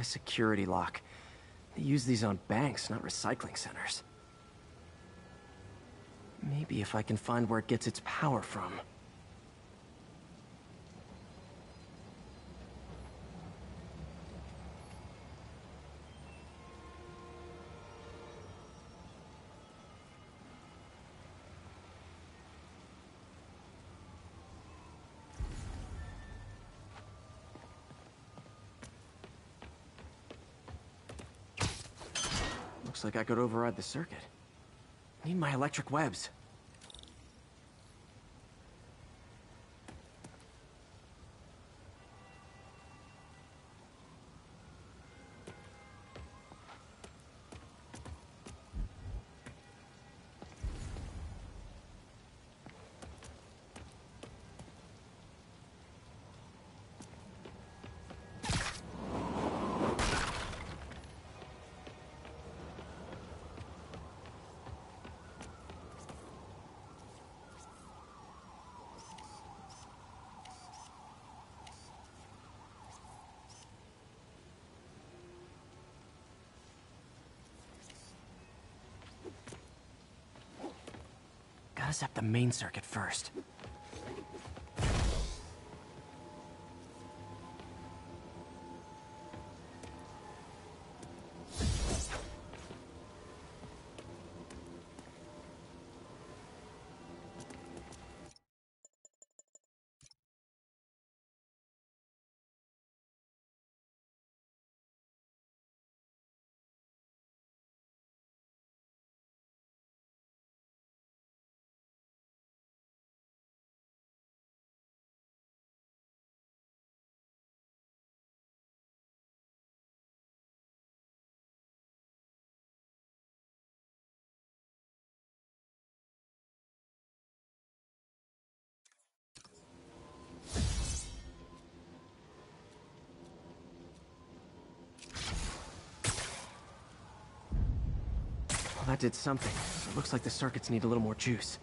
High security lock. They use these on banks, not recycling centers. Maybe if I can find where it gets its power from. Looks like I could override the circuit. Need my electric webs. Zap the main circuit first. That did something. It looks like the circuits need a little more juice.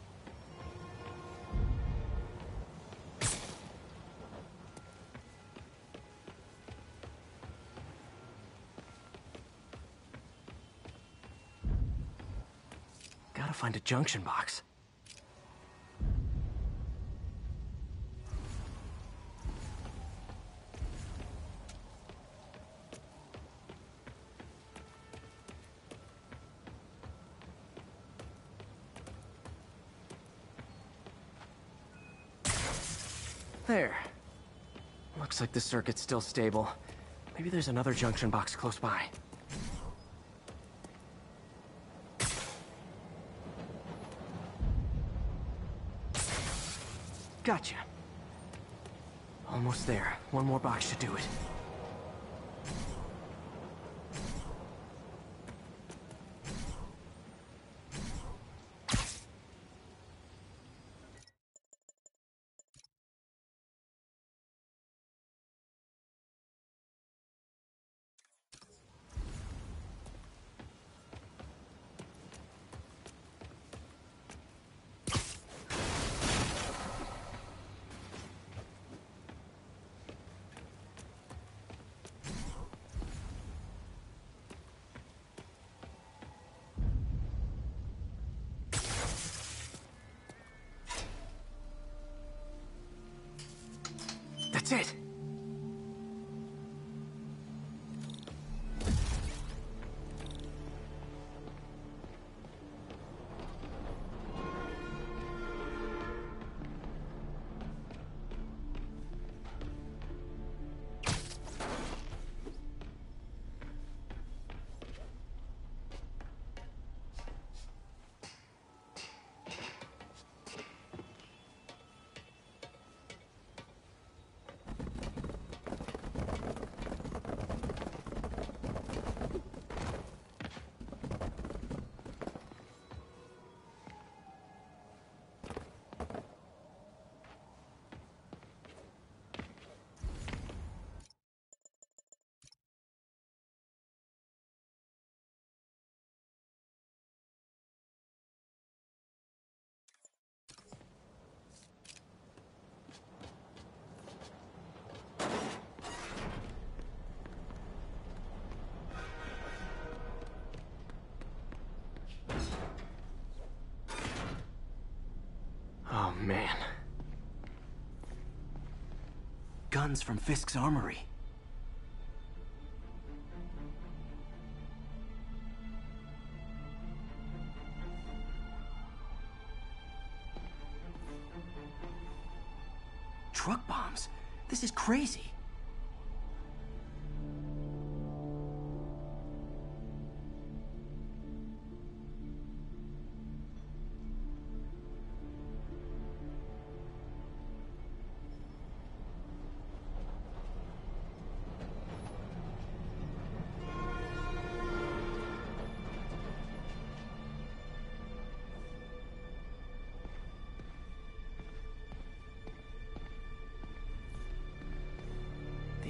Gotta find a junction box. Looks like the circuit's still stable. Maybe there's another junction box close by. Gotcha. Almost there. One more box should do it. That's it. Man. Guns from Fisk's armory. Truck bombs? This is crazy.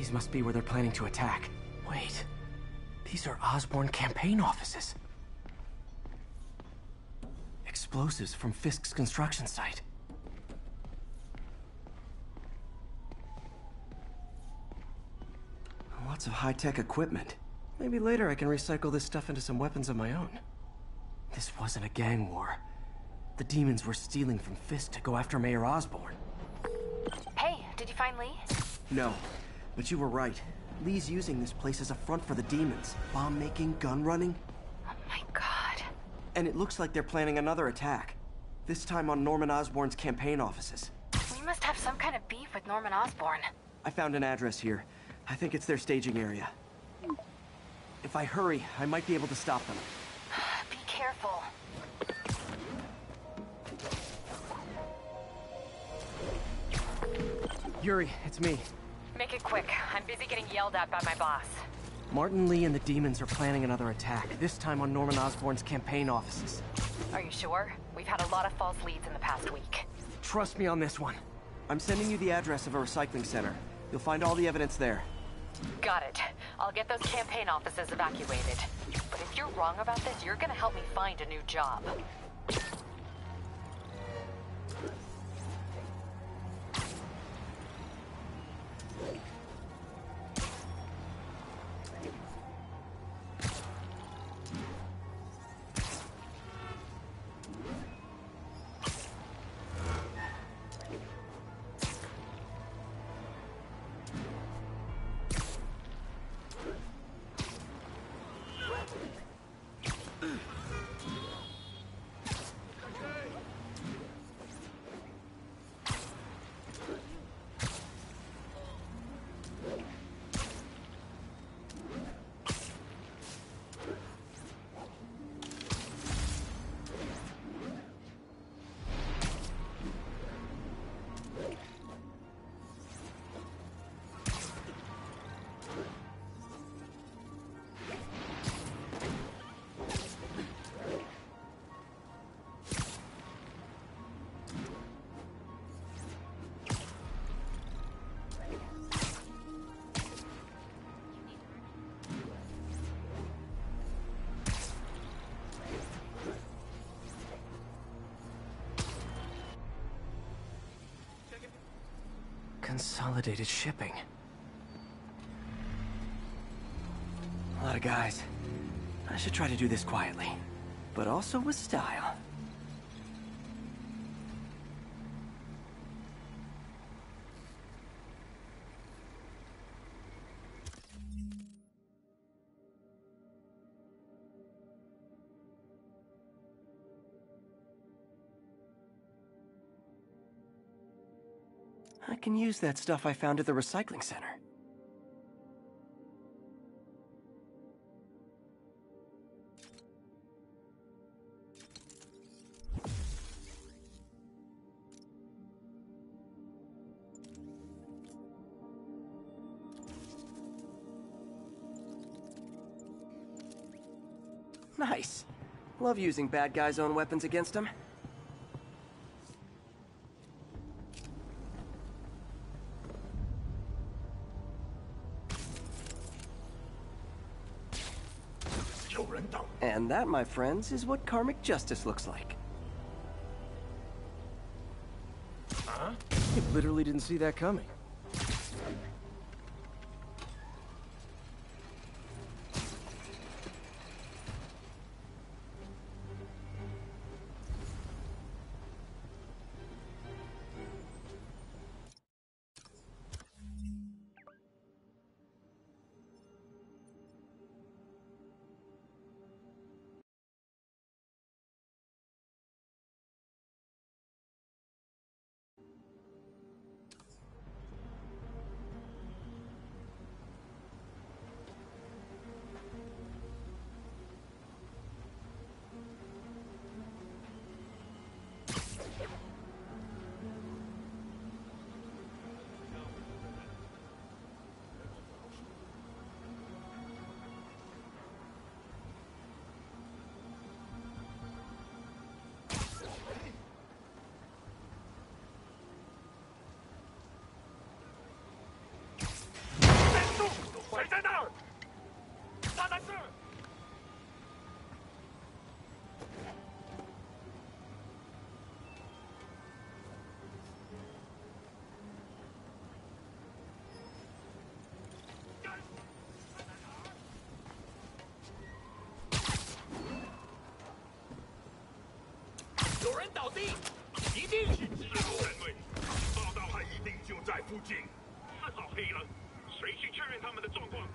These must be where they're planning to attack. Wait. These are Osborn campaign offices. Explosives from Fisk's construction site. Lots of high-tech equipment. Maybe later I can recycle this stuff into some weapons of my own. This wasn't a gang war. The demons were stealing from Fisk to go after Mayor Osborn. Hey, did you find Lee? No, but you were right. Lee's using this place as a front for the demons. Bomb making, gun running, Oh my god. and it looks like they're planning another attack. This time on Norman Osborn's campaign offices. We must have some kind of beef with Norman Osborn. I found an address here. I think it's their staging area. If I hurry, I might be able to stop them. Be careful. Yuri, it's me. Make it quick. I'm busy getting yelled at by my boss. Martin Lee and the demons are planning another attack, this time on Norman Osborn's campaign offices. Are you sure? We've had a lot of false leads in the past week. Trust me on this one. I'm sending you the address of a recycling center. You'll find all the evidence there. Got it. I'll get those campaign offices evacuated. But if you're wrong about this, you're gonna help me find a new job. Consolidated shipping. A lot of guys. I should try to do this quietly, but also with style. Use that stuff I found at the recycling center. Nice. Love using bad guys' own weapons against them. And that, my friends, is what karmic justice looks like. Huh? You literally didn't see that coming. 有人倒地，一定是蜘蛛。战队，报道还一定就在附近。四号黑狼，谁去确认他们的状况？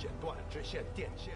剪断这线电线。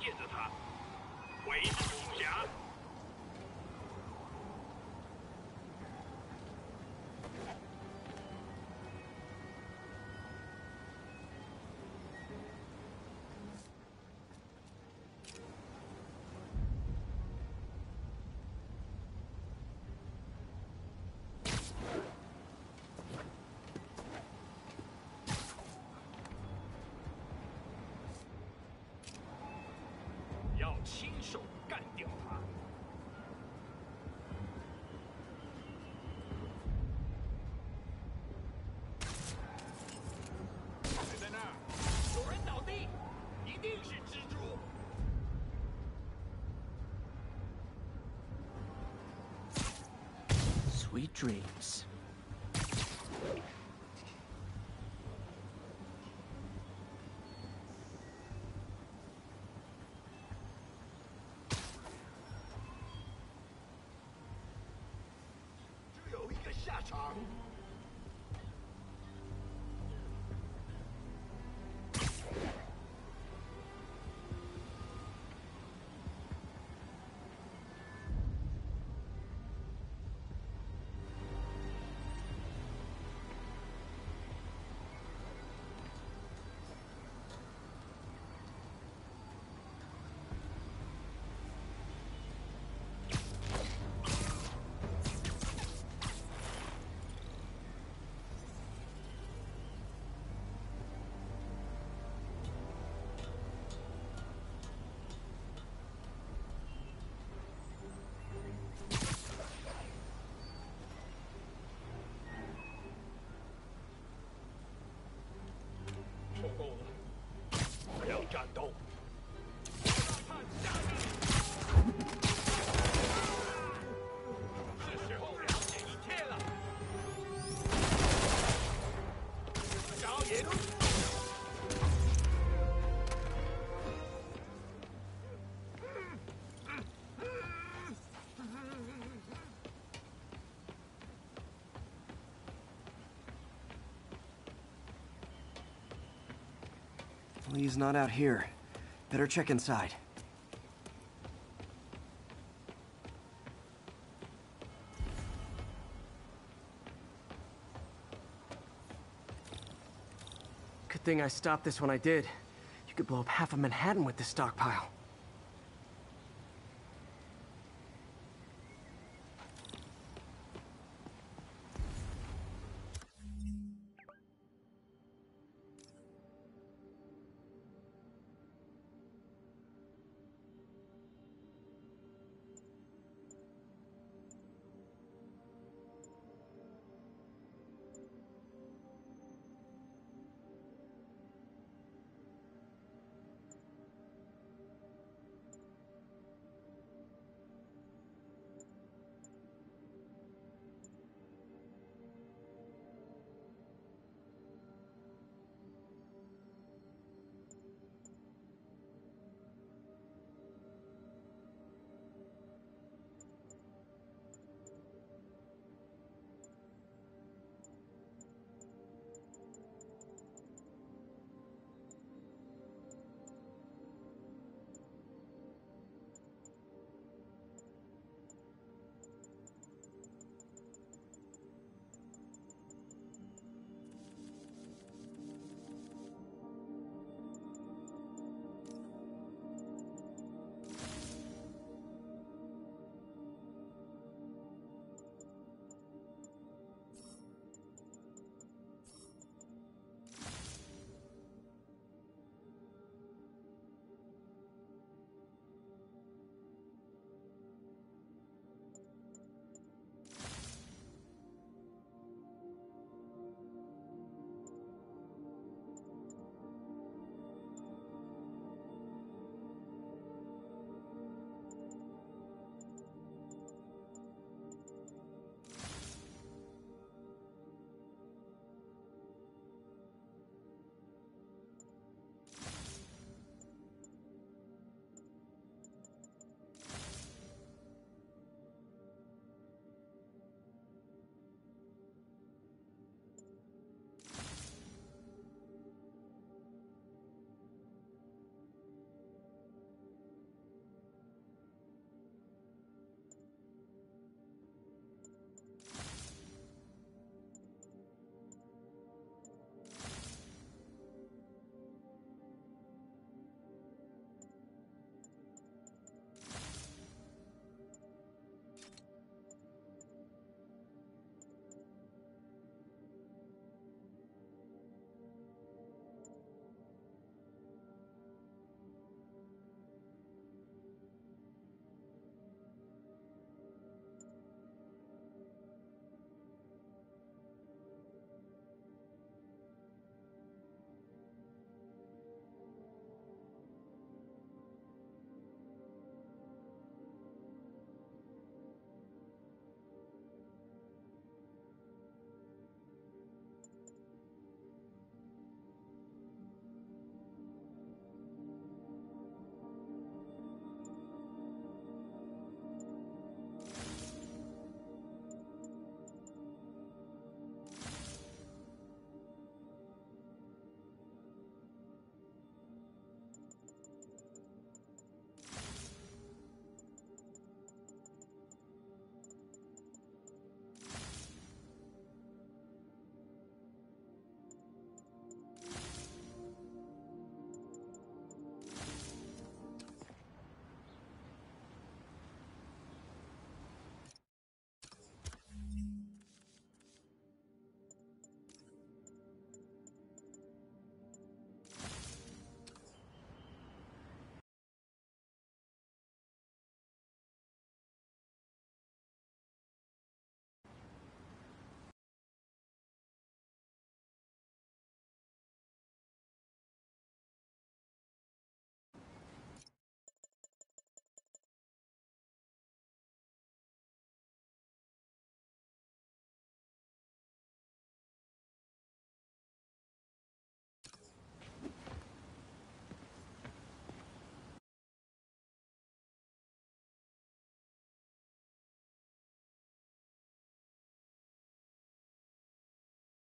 见着他回避属亲手干掉他。谁在那儿？有人倒地，一定是蜘蛛。Sweet dreams. 个战斗。He's not out here. Better check inside. Good thing I stopped this when I did. You could blow up half of Manhattan with this stockpile.